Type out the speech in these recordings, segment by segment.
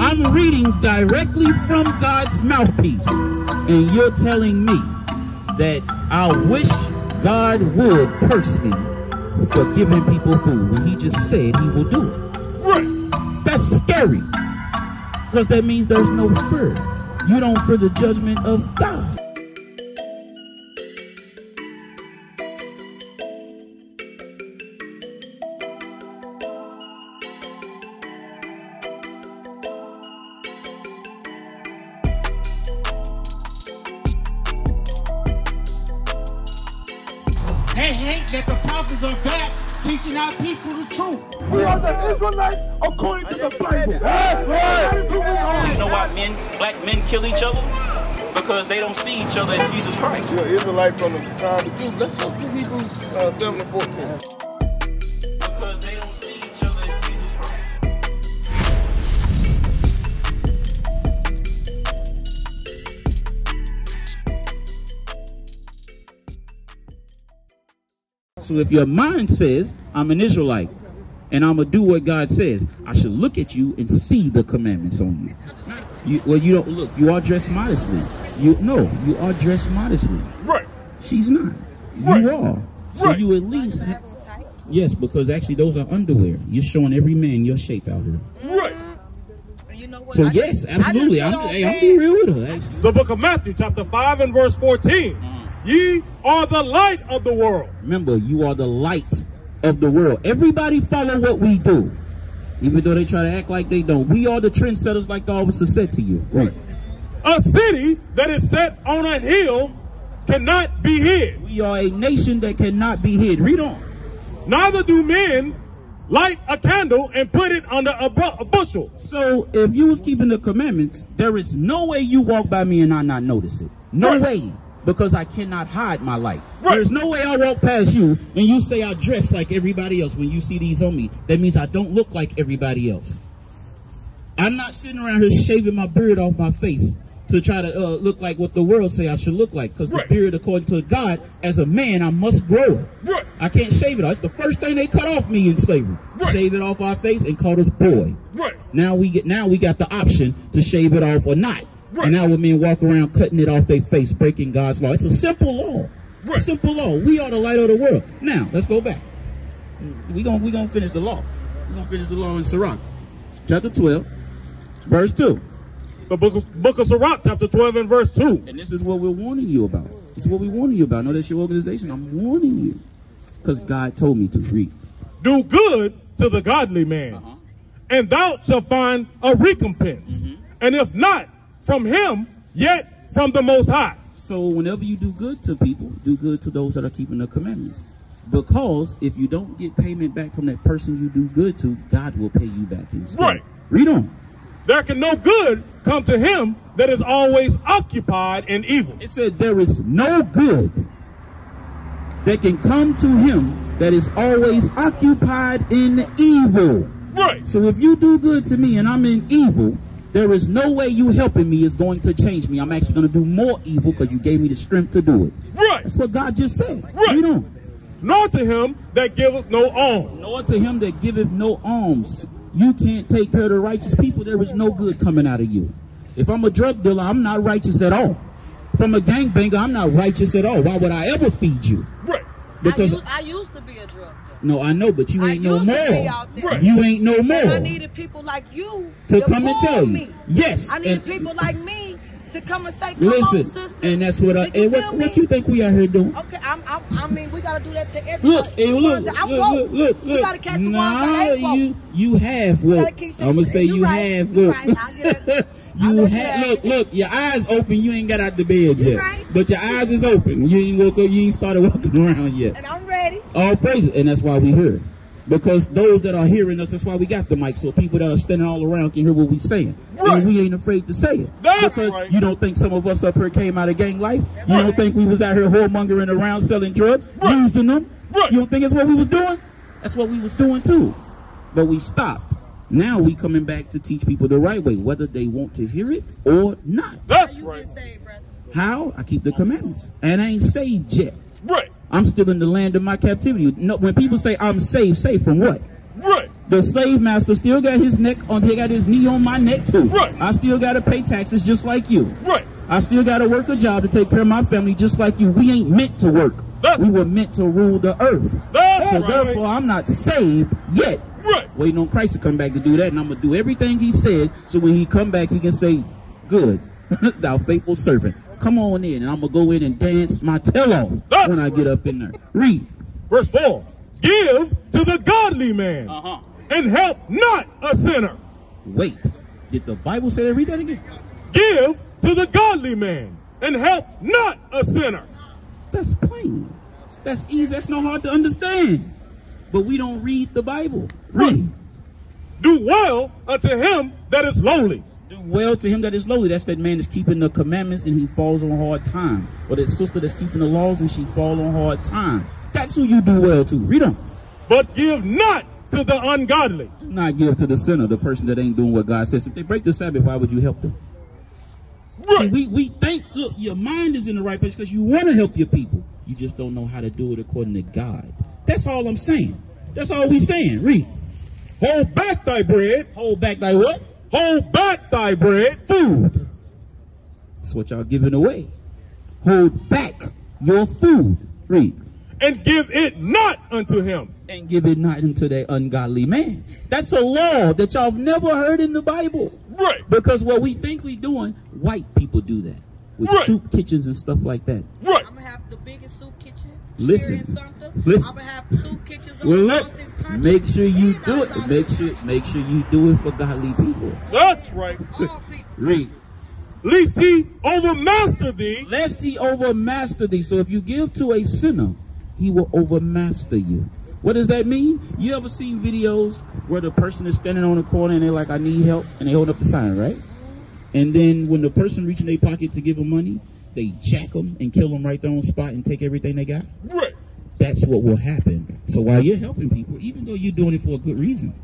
I'm reading directly from God's mouthpiece, and you're telling me that I wish God would curse me for giving people food when He just said He will do it. Right. That's scary, because that means there's no fear. You don't fear the judgment of God. They hate that the prophets are back teaching our people the truth. We are the Israelites according to the Bible. That is who we are. You know why men, black men kill each other? Because they don't see each other as Jesus Christ. You're an Israelite from the time of the Jews. Let's go to Hebrews uh, 7 and 14. So if your mind says, I'm an Israelite and I'm going to do what God says, I should look at you and see the commandments on you. you. Well, you don't look, you are dressed modestly. You No, you are dressed modestly. Right. She's not. You Right. are. So Right. you at least. Ha- yes, because actually those are underwear. You're showing every man your shape out here. Right. You know what? So I yes, just- I just absolutely. I'm, hey, I'm being real with her. Actually. The book of Matthew, chapter 5 and verse 14. Ye are the light of the world. Remember, you are the light of the world. Everybody follow what we do. Even though they try to act like they don't. We are the trendsetters like the officer said to you. Right. A city that is set on a hill cannot be hid. We are a nation that cannot be hid. Read on. Neither do men light a candle and put it under a, bu- a bushel. So if you was keeping the commandments, there is no way you walk by me and I not notice it. No Right. way. Because I cannot hide my light. Right. There's no way I walk past you and you say I dress like everybody else when you see these on me. That means I don't look like everybody else. I'm not sitting around here shaving my beard off my face to try to uh, look like what the world say I should look like. Because Right. the beard, according to God, as a man, I must grow it. Right. I can't shave it off. It's the first thing they cut off me in slavery. Right. Shave it off our face and call us boy. Right. Now we get now we got the option to shave it off or not. Right. And now when men walk around cutting it off their face, breaking God's law. It's a simple law. Right. Simple law. We are the light of the world. Now let's go back. We gonna we gonna finish the law. We're gonna finish the law in Sirach, chapter twelve, verse two. The book of, book of Sirach, chapter 12 and verse 2. And this is what we're warning you about. This is what we're warning you about. No, that's your organization. I'm warning you because God told me to read. Do good to the godly man, Uh-huh. and thou shalt find a recompense. Mm-hmm. And if not, from him, yet from the Most High. So whenever you do good to people, do good to those that are keeping the commandments. Because if you don't get payment back from that person you do good to, God will pay you back instead. Right. Read on. There can no good come to him that is always occupied in evil. It said there is no good that can come to him that is always occupied in evil. Right. So if you do good to me and I'm in evil, there is no way you helping me is going to change me. I'm actually going to do more evil because you gave me the strength to do it. Right. That's what God just said. Right. Read on. Nor to him that giveth no alms. Nor to him that giveth no alms. You can't take care of the righteous people. There is no good coming out of you. If I'm a drug dealer, I'm not righteous at all. If I'm a gangbanger, I'm not righteous at all. Why would I ever feed you? Right. Because I, used, I used to be a drug dealer. No, I know, but you I ain't no used to be more. Right. You ain't no And I needed people like you to come and pull tell you. me. Yes. I needed and- people like me to come and say, "Come Listen, on, sister." and that's what I. You And what, what you think we out here doing? Okay, I'm, I'm, I mean, we gotta do that to everybody. Look, hey, look, look, I'm look, woke. look, look, You gotta catch the ones nah, that you, you have woke. gotta keep I'm gonna say you you right, have woke. right, I'll get it. I'll you let you have have look, look. Your eyes open. You ain't got out the bed You yet, right. but your eyes is open. You ain't woke up. You ain't started walking around yet. And I'm ready. All praises, and that's why we here. Because those that are hearing us, that's why we got the mic, so people that are standing all around can hear what we're saying. Right. And we ain't afraid to say it. That's because right. you don't think some of us up here came out of gang life? You don't think we was out here whoremongering around selling drugs, Right. using them? Right. You don't think that's what we was doing? That's what we was doing too. But we stopped. Now we coming back to teach people the right way, whether they want to hear it or not. That's You right. get saved, brother. How? I keep the commandments. And I ain't saved yet. Right. I'm still in the land of my captivity. No, when people say I'm saved, saved from what? Right. The slave master still got his neck on. He got his knee on my neck too. Right. I still got to pay taxes just like you. Right. I still got to work a job to take care of my family just like you. We ain't meant to work. That's- we were meant to rule the earth. That's so right. therefore, I'm not saved yet. Right. Waiting on Christ to come back to do that, and I'm gonna do everything He said. So when He come back, He can say, "Good, thou faithful servant, come on in," and I'm gonna go in and dance my tail off when I get up in there. Read. Verse 4 Give to the godly man Uh-huh. and help not a sinner. Wait. Did the Bible say that? Read that again. Give to the godly man and help not a sinner. That's plain. That's easy. That's not hard to understand. But we don't read the Bible. Read. Do well unto him that is lowly. Do well to him that is lowly. That's that man that's keeping the commandments and he falls on hard time. Or that sister that's keeping the laws and she fall on hard time. That's who you do well to. Read them. But give not to the ungodly. Do not give to the sinner, the person that ain't doing what God says. If they break the Sabbath, why would you help them? See, we, we think, look, your mind is in the right place because you want to help your people. You just don't know how to do it according to God. That's all I'm saying. That's all we saying. Read. Hold back thy bread. Hold back thy what? Hold back thy bread. Food. That's what y'all giving away. Hold back your food. Read. And give it not unto him. And give it not unto that ungodly man. That's a law that y'all have never heard in the Bible. Right. Because what we think we're doing, white people do that. With Right. soup kitchens and stuff like that. Right. I'm gonna have the biggest soup kitchen Listen. here in Listen. I'm gonna have soup kitchens Well, look, across this country. Make sure you do it. Make sure, make sure you do it for godly people. That's right. All. Read. Lest he overmaster thee. Lest he overmaster thee. So if you give to a sinner, he will overmaster you. What does that mean? You ever seen videos where the person is standing on the corner and they're like, I need help, and they hold up the sign, right? And then when the person reaches in their pocket to give them money, they jack them and kill them right there on the spot and take everything they got? Right. That's what will happen. So while you're helping people, even though you're doing it for a good reason,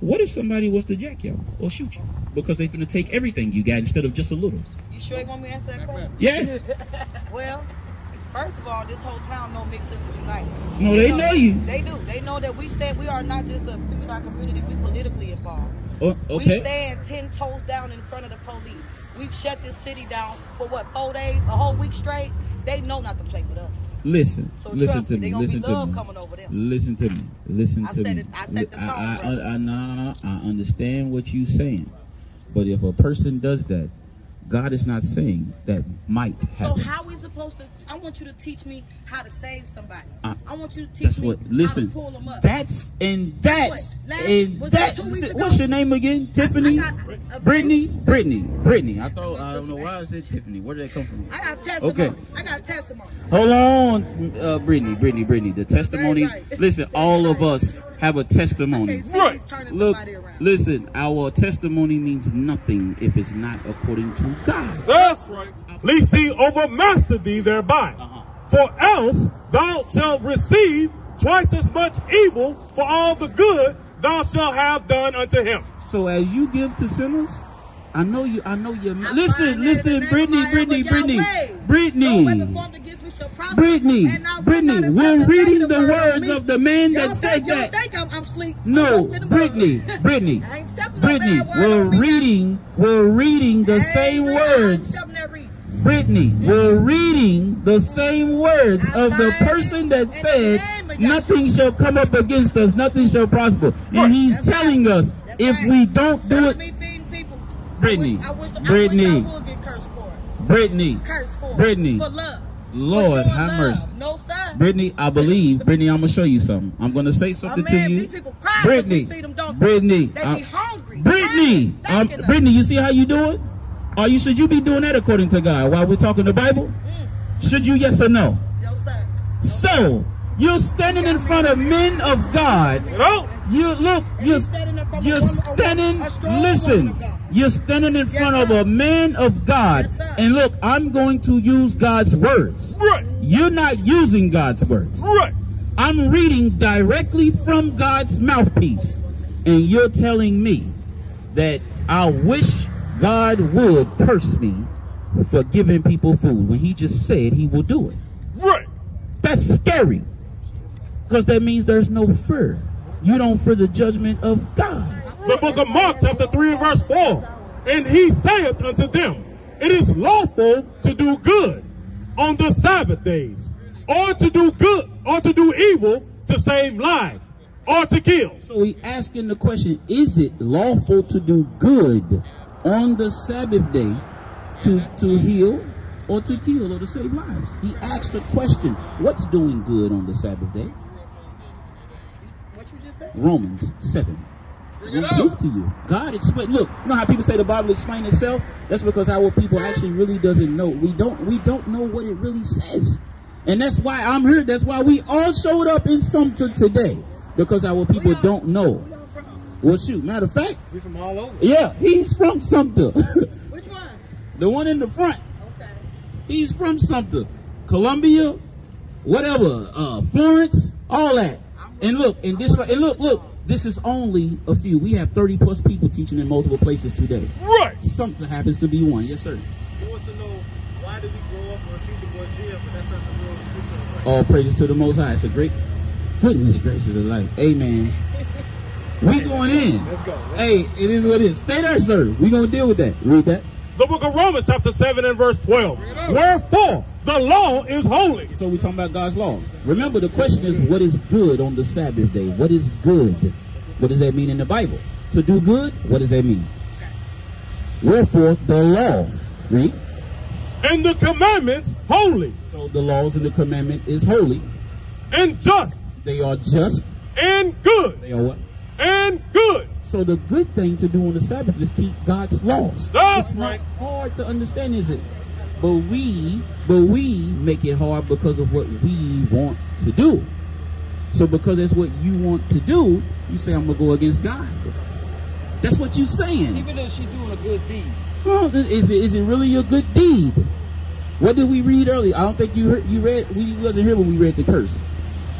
what if somebody was to jack you or shoot you because they're going to take everything you got instead of just a little? You sure you want me to answer that question? Yeah. Well, first of all, this whole town know Mixed Sisters United. No, they know you. They do. They know that we stand. We are not just a figure our community. We politically involved. Oh, We okay. stand ten toes down in front of the police. We've shut this city down for what four days, a whole week straight. They know not to play with us. Listen, So listen to me, me. Listen to me. coming over them. Listen to me. Listen I to said me. it- I set the tone, I, I. I, nah, I understand what you're saying, but if a person does that, God is not saying that might So happen. how we supposed to? I want you to teach me how to save somebody. I- I want you to teach That's me what. how to pull them up. that's and that's What? Last- and that. that two weeks ago? What's your name again? Tiffany, I got a- Brittany, Brittany, Brittany. I thought I don't know why? I said Tiffany. Where did that come from? I got testimony. Okay. I got testimony. Hold on, uh, Brittany, Brittany, Brittany. The testimony. Right, right. Listen, all of us have a testimony. Right. Look, listen, our testimony means nothing if it's not according to God. That's right. Lest he overmaster thee thereby. Uh-huh. For else thou shalt receive twice as much evil for all the good thou shalt have done unto him. So as you give to sinners, I know you. I know you. Listen, listen, it in Brittany, Brittany, Brittany, No Brittany, weapon formed against me shall prosper, Brittany, and I will Brittany. We're reading the words of the man that said that. I'm, I'm. No, Brittany. Brittany, I ain't accepting no Brittany. We're on me now. reading. We're reading the same reading, I ain't words. Brittany, we're reading the same words of the person that said, Nothing shall come up against us, nothing shall prosper. And he's telling us, if we don't do it, me feeding people. Brittany, I wish, I wish, Brittany. I wish I would get cursed for it. Brittany, it. Brittany. For love. Lord, for have love. mercy. No, sir. Brittany, I believe, Brittany, I'm gonna show you something. I'm gonna say something Oh, man, to you. these people cry 'cause Brittany, we feed them, don't? Brittany, They I'm- be hungry. Brittany, um. Brittany, you see how you do it? Or you should you be doing that according to God while we're talking the Bible? Mm. Should you? Yes or no? No, sir. So you're standing in front of men of God. You know? You look, you're, standing in front of you're woman- standing, listen, woman of God. you're standing in Yes, front of a man of God. Yes, and look, I'm going to use God's words. Right. You're not using God's words. Right. I'm reading directly from God's mouthpiece. And you're telling me that I wish God would curse me for giving people food when he just said he will do it. Right. That's scary. Because that means there's no fear. You don't fear the judgment of God. The book of Mark, chapter 3 verse 4. And he saith unto them, It is lawful to do good on the Sabbath days, or to do good, or to do evil to save life, or to kill. So he asking the question, is it lawful to do good on the Sabbath day to, to heal or to kill or to save lives? He asked the question, what's doing good on the Sabbath day? What you just said? Romans 7. We'll prove to you. God explain. Look, you know how people say the Bible explains itself? That's because our people actually really doesn't know. We don't. We don't know what it really says, and that's why I'm here. That's why we all showed up in Sumter today because our people don't know. Well, shoot. Matter of fact, We from all over. yeah, he's from Sumter. Which one? the one in the front. Okay. He's from Sumter, Columbia, whatever, uh, Florence, all that. And look, and this, and look, look, this is only a few. We have 30 plus people teaching in multiple places today. Right. Sumter happens to be one. Yes, sir. He wants to know why did we grow up or see the boy jail, but that's not the real picture. All praises to the Most High. It's a great, goodness gracious of life. Amen. We going in. Let's go. Hey, it is what it is. Stay there, sir. We gonna deal with that. Read that. The book of Romans, chapter 7 and verse 12. Wherefore, the law is holy. So we're talking about God's laws. Remember, the question is, what is good on the Sabbath day? What is good? What does that mean in the Bible? To do good, what does that mean? Wherefore, the law. Read. And the commandments holy So the laws and the commandment is holy. and just They are just. and good They are what? and good. So the good thing to do on the Sabbath is keep God's laws. That's it's right. not hard to understand, is it? But we, but we make it hard because of what we want to do. So because that's what you want to do, you say I'm gonna go against God. That's what you're saying. Even though she's doing a good deed. Well, is it is it really a good deed? What did we read earlier? I don't think you heard, you read. We wasn't here when we read the curse.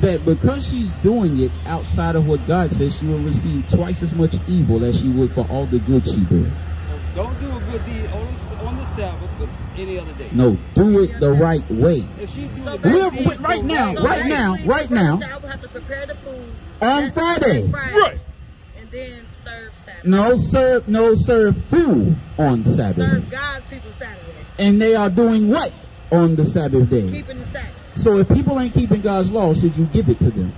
That because she's doing it outside of what God says, she will receive twice as much evil as she would for all the good she did. So don't do a good deed on the, on the Sabbath, but any other day. No, do it the right way. If she's doing So a good We're- deed, we- right now, So right now, right now. I will have to prepare the food On That's Friday. Right. and then serve Saturday. No serve, no serve who on Saturday, Serve God's people Saturday. and they are doing what on the Sabbath day. Keeping the Sabbath. So if people ain't keeping God's law, should you give it to them?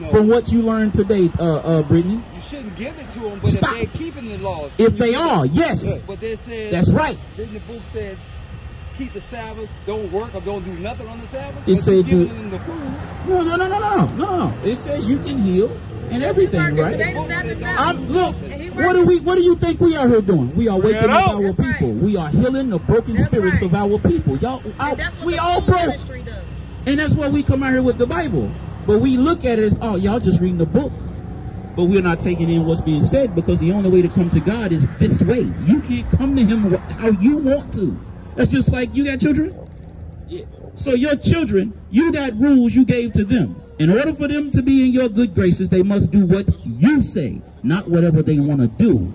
No, From what you learned today, uh, uh, Brittany, you shouldn't give it to them, but Stop. if they're keeping the laws. if they are, it. yes, Look, but they said, that's right. didn't the book said, keep the Sabbath, don't work or don't do nothing on the Sabbath? It But said do- the food. No, no, no, no, no, no, no. It says you can heal and everything, right? the Sabbath now. I'm look. What do we? What do you think we are here doing? We are waking up our That's right. people. We are healing the broken That's spirits right. of our people. Y'all, our- And that's what we all broke, and that's why we come out here with the Bible. But we look at it as, oh, y'all just reading the book. But we're not taking in what's being said because the only way to come to God is this way. You can't come to Him how you want to. That's just like you got children. Yeah. So your children, you got rules you gave to them. In order for them to be in your good graces, they must do what you say, not whatever they want to do.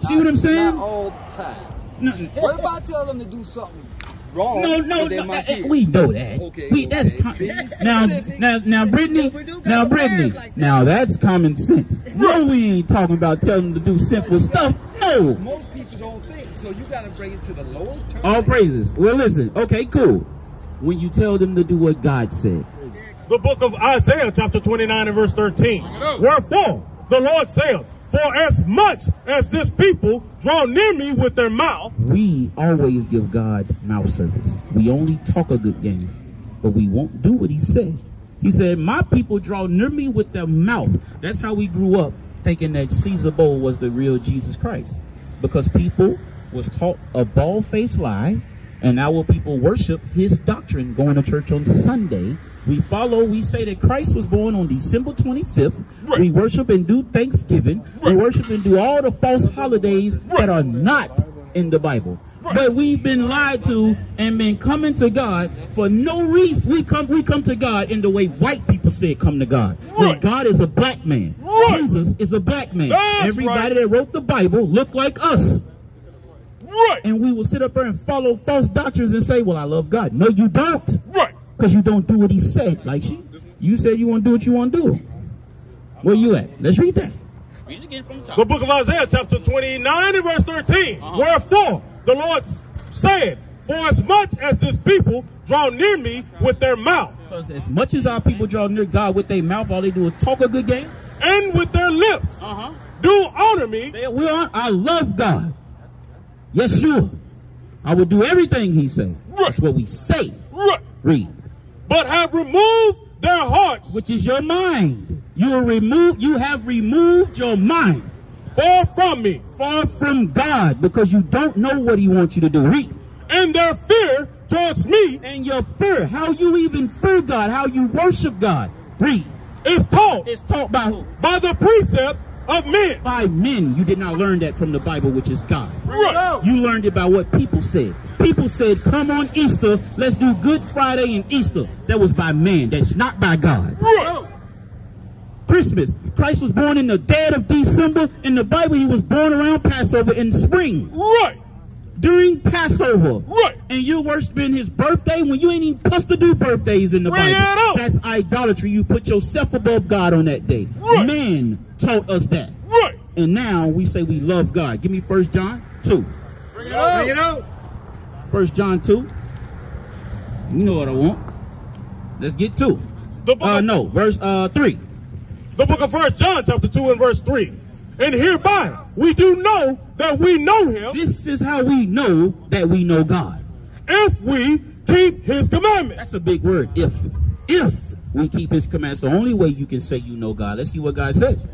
See what I'm saying? Not all times. No, What if I tell them to do something wrong? no, no, no, my uh, we know that. Okay, we, that's com- Be now, now, now, Brittany, We do got now, Brittany, like that. now that's common sense. No, we ain't talking about telling them to do simple stuff. No, Most people don't think, so you got to bring it to the lowest term. all praises. Well, listen, okay, cool. When you tell them to do what God said, The book of Isaiah, chapter 29 and verse 13. Wherefore, the Lord saith, For as much as this people draw near me with their mouth, we always give God mouth service. We only talk a good game, but we won't do what he said. He said, My people draw near me with their mouth. That's how we grew up thinking that Caesar Borgia was the real Jesus Christ. Because people was taught a bald-faced lie, and our people worship his doctrine going to church on Sunday. We follow, we say that Christ was born on December 25th. Right. We worship and do Thanksgiving. We worship and do all the false holidays that are not in the Bible. But we've been lied to and been coming to God for no reason. We come we come to God in the way white people say come to God. When Right. God is a black man. Right. Jesus is a black man. That's Everybody right. that wrote the Bible looked like us. Right, And we will sit up there and follow false doctrines and say, Well, I love God. No, you don't. right. Because you don't do what he said. Like she you said you want to do what you want to do. Where you at? Let's read that. Read it again from the top. The book of Isaiah, chapter 29 and verse 13. Uh-huh. Wherefore the Lord said, For as much as this people draw near me with their mouth Because as much as our people draw near God with their mouth, all they do is talk a good game. and with their lips Uh-huh. do honor me, They, we are, I love God. Yes, sure. I will do everything he said. That's what we say. right, Read. but have removed their hearts Which is your mind. You remove, you have removed your mind far from me, far from God because you don't know what he wants you to do. Read. and their fear towards me And your fear, how you even fear God, how you worship God. Read. It's taught It's taught by who? by the precept of men. By men. You did not learn that from the Bible, which is God. Right. You learned it by what people said. People said, come on Easter, let's do Good Friday and Easter. That was by man. That's not by God. Right. Christmas. Christ was born in the dead of December. In the Bible, he was born around Passover in spring. Right. During Passover. Right. And you're worshiping his birthday when you ain't even supposed to do birthdays in the Bring Bible. That's idolatry. You put yourself above God on that day. Right. Man taught us that. Right. And now we say we love God. Give me First John 2. Bring it out. Bring it out. First John 2. You know what I want. Let's get to it. Uh, no, verse uh, 3. the book of First John, chapter 2 and verse 3. And hereby we do know that we know him This is how we know that we know God. if we keep his commandments. That's a big word. If. If we keep his commands. The only way you can say you know God. Let's see what God says.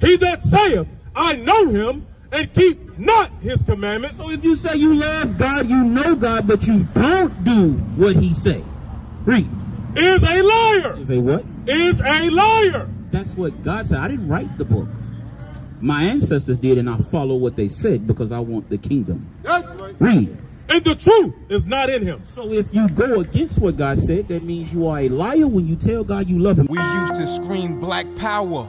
He that saith, I know him, and keep not his commandments, So if you say you love God, you know God, but you don't do what he say. Read. is a liar. You say what? Is a liar. That's what God said. I didn't write the book. My ancestors did, and I follow what they said because I want the kingdom. Read. And the truth is not in him. So if you go against what God said, that means you are a liar when you tell God you love him. We used to scream black power